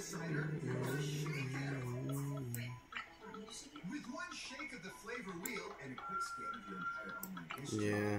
cider. With one shake of the flavor wheel and a quick scan of your entire online history, yeah.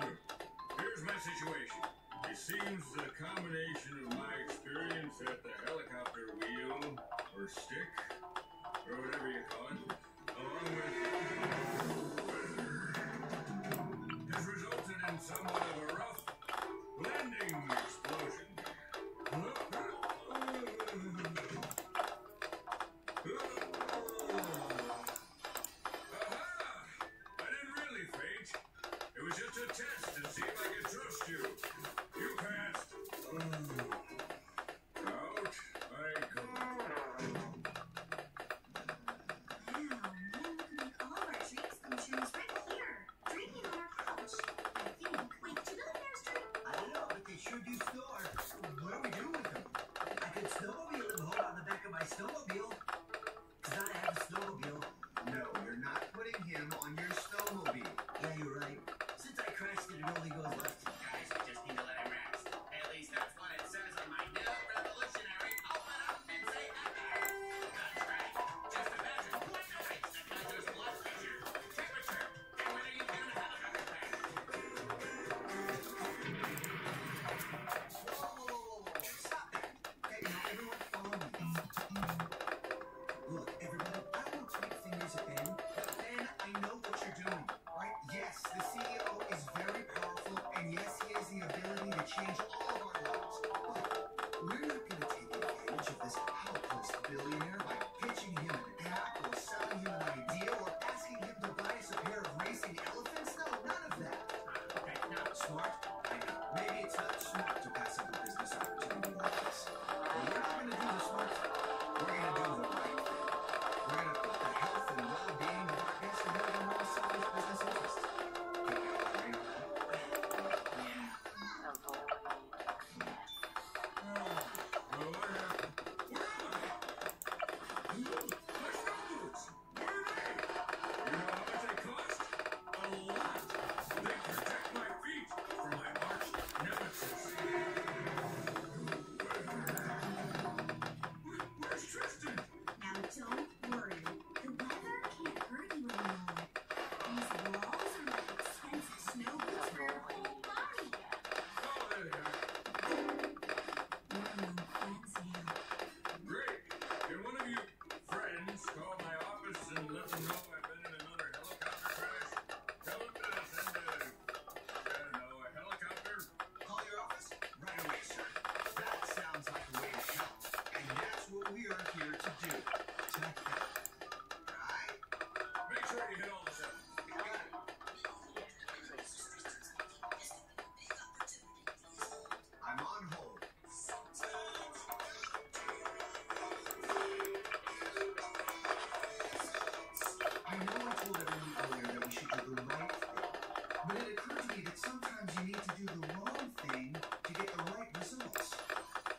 Here's my situation. It seems the combination of my experience at the helicopter wheel, or stick, or whatever really goes Mm-hmm. the wrong thing to get the right results.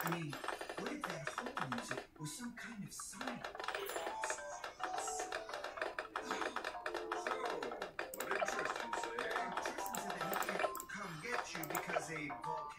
I mean, what if that whole music was some kind of sign? So, what he come get you because a volcano